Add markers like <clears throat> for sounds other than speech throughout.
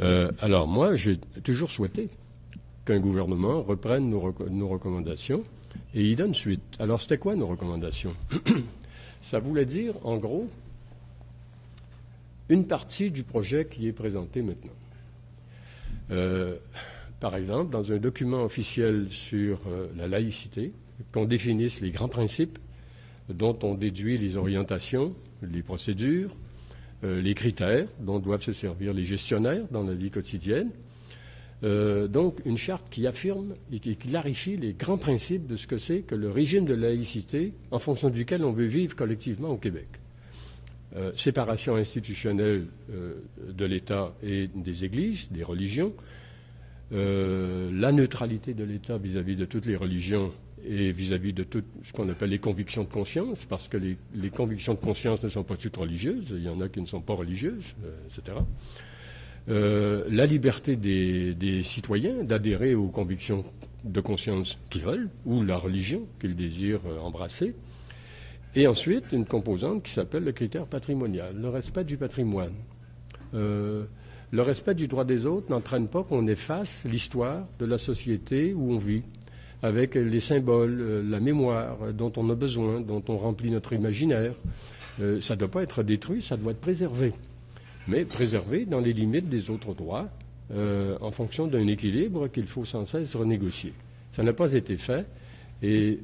Euh, alors moi, j'ai toujours souhaité qu'un gouvernement reprenne nos, recommandations et y donne suite. Alors c'était quoi nos recommandations? <clears throat> Ça voulait dire, en gros, une partie du projet qui est présenté maintenant. Euh, par exemple, dans un document officiel sur euh, la laïcité, qu'on définisse les grands principes dont on déduit les orientations, les procédures, les critères dont doivent se servir les gestionnaires dans la vie quotidienne. Euh, donc une charte qui affirme et qui clarifie les grands principes de ce que c'est que le régime de laïcité en fonction duquel on veut vivre collectivement au Québec. Euh, séparation institutionnelle de l'État et des églises, des religions, la neutralité de l'État vis-à-vis de toutes les religions et vis-à-vis de tout ce qu'on appelle les convictions de conscience, parce que les, convictions de conscience ne sont pas toutes religieuses, il y en a qui ne sont pas religieuses, euh, etc. Euh, la liberté des, citoyens d'adhérer aux convictions de conscience qu'ils veulent, ou la religion qu'ils désirent euh, embrasser. Et ensuite, une composante qui s'appelle le critère patrimonial, le respect du patrimoine. le respect du droit des autres n'entraîne pas qu'on efface l'histoire de la société où on vit avec les symboles, euh, la mémoire dont on a besoin, dont on remplit notre imaginaire. Euh, ça ne doit pas être détruit, ça doit être préservé. Mais préservé dans les limites des autres droits, euh, en fonction d'un équilibre qu'il faut sans cesse renégocier. Ça n'a pas été fait. Et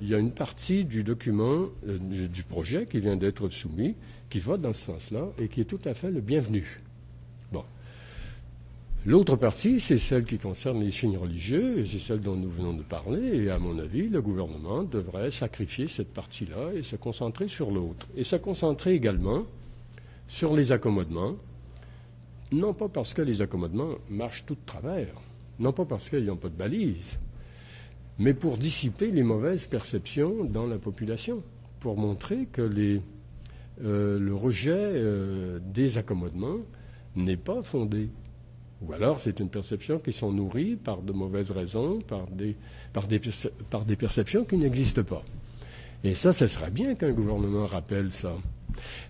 il y a une partie du document, du projet qui vient d'être soumis, qui va dans ce sens-là et qui est tout à fait le bienvenu. L'autre partie, c'est celle qui concerne les signes religieux, et c'est celle dont nous venons de parler, et à mon avis, le gouvernement devrait sacrifier cette partie-là et se concentrer sur l'autre. Et se concentrer également sur les accommodements, non pas parce que les accommodements marchent tout de travers, non pas parce qu'ils n'ont pas de balises, mais pour dissiper les mauvaises perceptions dans la population, pour montrer que euh, le rejet euh, des accommodements n'est pas fondé. Ou alors c'est une perception qui sont nourries par de mauvaises raisons, par des, par des, par des perceptions qui n'existent pas. Et ça, ce serait bien qu'un gouvernement rappelle ça.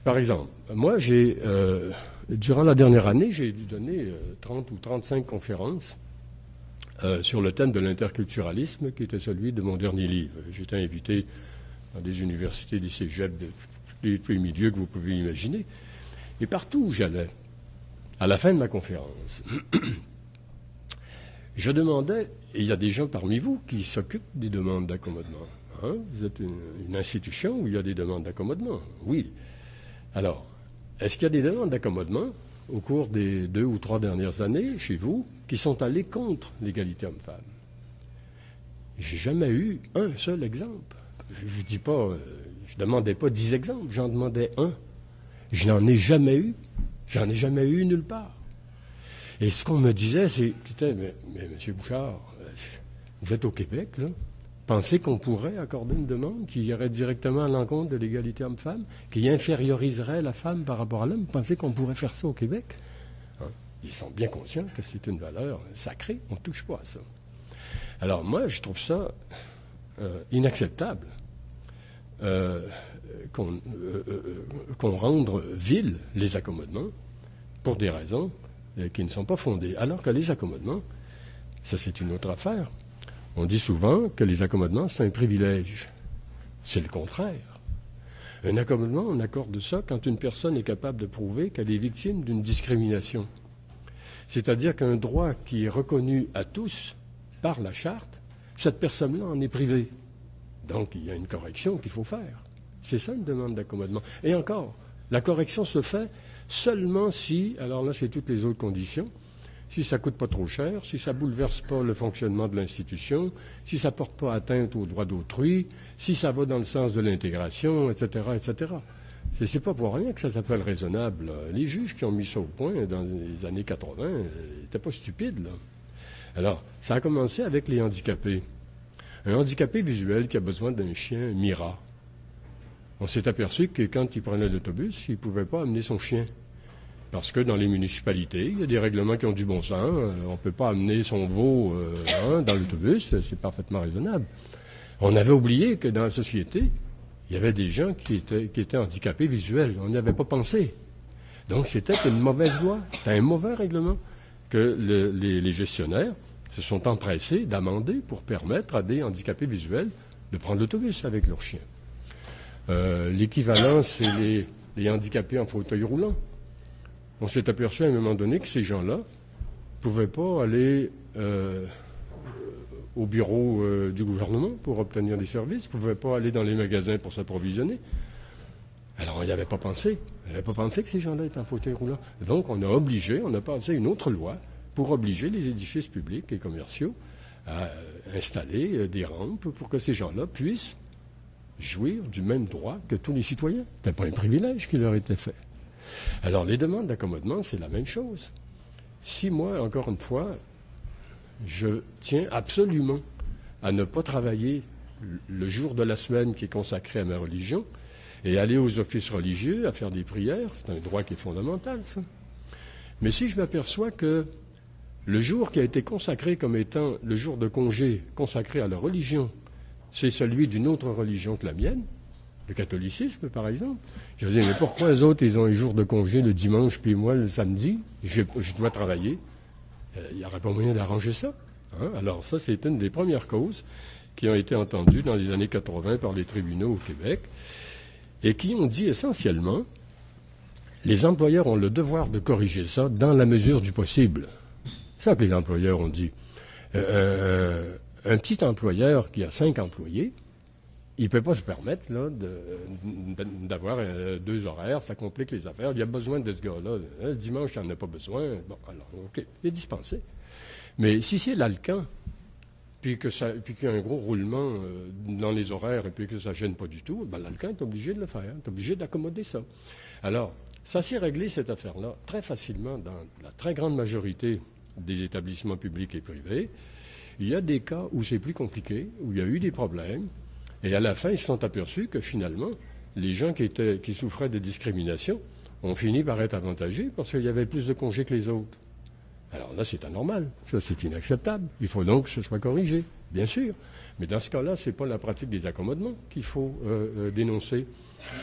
Par exemple, moi, j'ai, euh, durant la dernière année, j'ai dû donner 30 euh, ou 35 conférences euh, sur le thème de l'interculturalisme, qui était celui de mon dernier livre. J'étais invité dans des universités, des cégeps, de tous les milieux que vous pouvez imaginer. Et partout où j'allais, à la fin de ma conférence, <clears throat> je demandais, et il y a des gens parmi vous qui s'occupent des demandes d'accommodement. Hein, vous êtes une, institution où il y a des demandes d'accommodement. Oui. Alors, est-ce qu'il y a des demandes d'accommodement au cours des deux ou trois dernières années chez vous qui sont allées contre l'égalité homme-femme? J'ai jamais eu un seul exemple. Je ne dis pas, euh, je demandais pas dix exemples, j'en demandais un. Je n'en ai jamais eu. J'en ai jamais eu nulle part. Et ce qu'on me disait, c'était, mais, mais M. Bouchard, vous êtes au Québec, là. Pensez qu'on pourrait accorder une demande qui irait directement à l'encontre de l'égalité homme-femme, qui inférioriserait la femme par rapport à l'homme? Pensez qu'on pourrait faire ça au Québec? Hein? Ils sont bien conscients que c'est une valeur sacrée. On ne touche pas à ça. Alors moi, je trouve ça euh, inacceptable. Euh, qu'on euh, rende vil les accommodements pour des raisons euh, qui ne sont pas fondées. Alors que les accommodements, ça c'est une autre affaire. On dit souvent que les accommodements, c'est un privilège. C'est le contraire. Un accommodement, on accorde ça quand une personne est capable de prouver qu'elle est victime d'une discrimination. C'est-à-dire qu'un droit qui est reconnu à tous par la charte, cette personne-là en est privée. Donc il y a une correction qu'il faut faire. C'est ça une demande d'accommodement. Et encore, la correction se fait seulement si, alors là c'est toutes les autres conditions, si ça ne coûte pas trop cher, si ça ne bouleverse pas le fonctionnement de l'institution, si ça ne porte pas atteinte aux droits d'autrui, si ça va dans le sens de l'intégration, etc., etc. C'est, n'est pas pour rien que ça s'appelle raisonnable. Les juges qui ont mis ça au point dans les années 80 n'étaient pas stupides. Alors, ça a commencé avec les handicapés. Un handicapé visuel qui a besoin d'un chien Mira. On s'est aperçu que quand il prenait l'autobus, il ne pouvait pas amener son chien. Parce que dans les municipalités, il y a des règlements qui ont du bon sens. Euh, on ne peut pas amener son veau euh, hein, dans l'autobus, c'est parfaitement raisonnable. On avait oublié que dans la société, il y avait des gens qui étaient handicapés visuels. On n'y avait pas pensé. Donc c'était une mauvaise loi, c'était un mauvais règlement. que les, gestionnaires se sont empressés d'amender pour permettre à des handicapés visuels de prendre l'autobus avec leurs chiens. Euh, l'équivalent, c'est les, handicapés en fauteuil roulant. On s'est aperçu à un moment donné que ces gens-là ne pouvaient pas aller euh, au bureau euh, du gouvernement pour obtenir des services, ne pouvaient pas aller dans les magasins pour s'approvisionner. Alors, on n'y avait pas pensé. On n'avait pas pensé que ces gens-là étaient en fauteuil roulant. Donc, on a obligé, on a passé une autre loi pour obliger les édifices publics et commerciaux à installer des rampes pour que ces gens-là puissent jouir du même droit que tous les citoyens. Ce pas un privilège qui leur était fait. Alors, les demandes d'accommodement, c'est la même chose. Si moi, encore une fois, je tiens absolument à ne pas travailler le jour de la semaine qui est consacré à ma religion et aller aux offices religieux à faire des prières, c'est un droit qui est fondamental, ça. Mais si je m'aperçois que le jour qui a été consacré comme étant le jour de congé consacré à la religion c'est celui d'une autre religion que la mienne, le catholicisme par exemple. Je dis, mais pourquoi les autres, ils ont un jour de congé le dimanche, puis moi le samedi, je, dois travailler euh, Il n'y aurait pas moyen d'arranger ça. Hein? Alors ça, c'est une des premières causes qui ont été entendues dans les années 80 par les tribunaux au Québec et qui ont dit essentiellement, les employeurs ont le devoir de corriger ça dans la mesure du possible. Ça que les employeurs ont dit. Euh, euh, un petit employeur qui a cinq employés, il ne peut pas se permettre d'avoir euh, deux horaires, ça complique les affaires. Il y a besoin de ce gars-là. Le dimanche, il n'en a pas besoin. Bon, alors, OK, il est dispensé. Mais si c'est l'alcan, puis qu'il y a un gros roulement dans les horaires et puis que ça ne gêne pas du tout, ben, l'alcan est obligé de le faire, est obligé d'accommoder ça. Alors, ça s'est réglé, cette affaire-là, très facilement dans la très grande majorité des établissements publics et privés. Il y a des cas où c'est plus compliqué, où il y a eu des problèmes, et à la fin, ils se sont aperçus que finalement, les gens qui, souffraient de discrimination ont fini par être avantagés parce qu'il y avait plus de congés que les autres. Alors là, c'est anormal. Ça, c'est inacceptable. Il faut donc que ce soit corrigé, bien sûr. Mais dans ce cas-là, ce n'est pas la pratique des accommodements qu'il faut euh, euh, dénoncer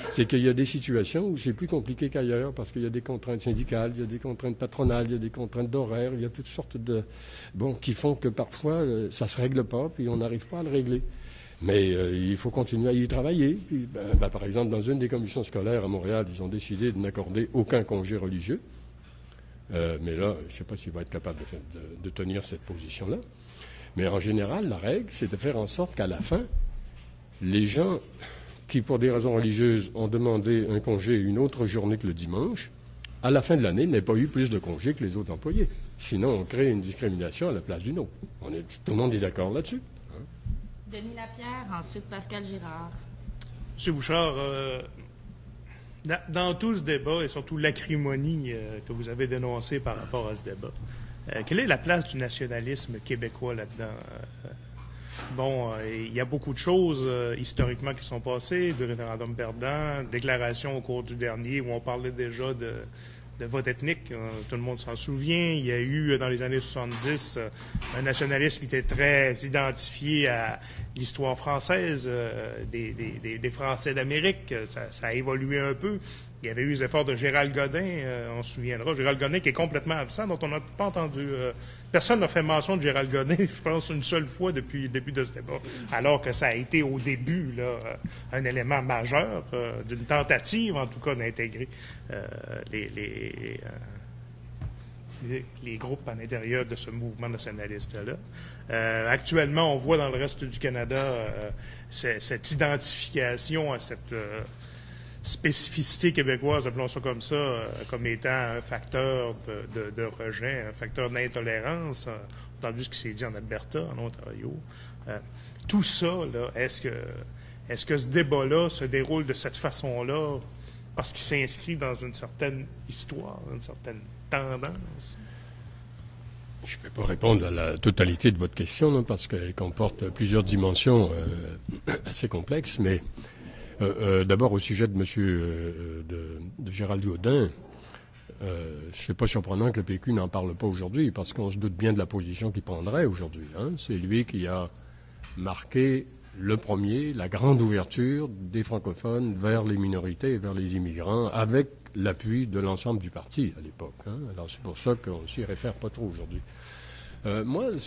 c'est qu'il y a des situations où c'est plus compliqué qu'ailleurs parce qu'il y a des contraintes syndicales, il y a des contraintes patronales, il y a des contraintes d'horaire, il y a toutes sortes de bon qui font que parfois euh, ça se règle pas puis on n'arrive pas à le régler. Mais euh, il faut continuer à y travailler. Ben, ben, par exemple, dans une des commissions scolaires à Montréal, ils ont décidé de n'accorder aucun congé religieux. Euh, mais là, je ne sais pas s'ils vont être capables de tenir cette position-là. Mais en général, la règle, c'est de faire en sorte qu'à la fin, les gens qui, pour des raisons religieuses, ont demandé un congé une autre journée que le dimanche, à la fin de l'année, n'aient pas eu plus de congés que les autres employés. Sinon, on crée une discrimination à la place d'une autre. On est, tout le monde est d'accord là-dessus. Hein? Denis Lapierre, ensuite Pascal Girard. M. Bouchard, euh, dans, tout ce débat et surtout l'acrimonie euh, que vous avez dénoncée par rapport à ce débat, euh, quelle est la place du nationalisme québécois là-dedans? Bon, euh, il y a beaucoup de choses euh, historiquement qui sont passées, de référendum perdant, déclaration au cours du dernier où on parlait déjà de, vote ethnique, euh, tout le monde s'en souvient. Il y a eu, dans les années 70, un nationalisme qui était très identifié à l'histoire française, des, Français d'Amérique. ça, a évolué un peu. Il y avait eu les efforts de Gérald Godin, euh, on se souviendra. Gérald Godin qui est complètement absent, dont on n'a pas entendu. Euh, personne n'a fait mention de Gérald Godin, <laughs> je pense, une seule fois depuis le début de ce débat. Alors que ça a été au début là, euh, un élément majeur d'une tentative, en tout cas, d'intégrer les, les, groupes à l'intérieur de ce mouvement nationaliste-là. actuellement, on voit dans le reste du Canada cette identification à cette spécificité québécoise, appelons ça comme ça, euh, comme étant un facteur de, rejet, un facteur d'intolérance. A entendu ce qui s'est dit en Alberta, en Ontario. Euh, tout ça, est-ce que, est-ce que ce débat-là se déroule de cette façon-là parce qu'il s'inscrit dans une certaine histoire, une certaine tendance? Je ne peux pas répondre à la totalité de votre question parce qu'elle comporte plusieurs dimensions euh, <coughs> assez complexes, mais euh, euh, d'abord, au sujet de M. Euh, de, Gérald Gaudin, ce n'est pas surprenant que le PQ n'en parle pas aujourd'hui, parce qu'on se doute bien de la position qu'il prendrait aujourd'hui. Hein. C'est lui qui a marqué le premier, la grande ouverture des francophones vers les minorités et vers les immigrants, avec l'appui de l'ensemble du parti à l'époque. hein. Alors c'est pour ça qu'on s'y réfère pas trop aujourd'hui. Euh, moi,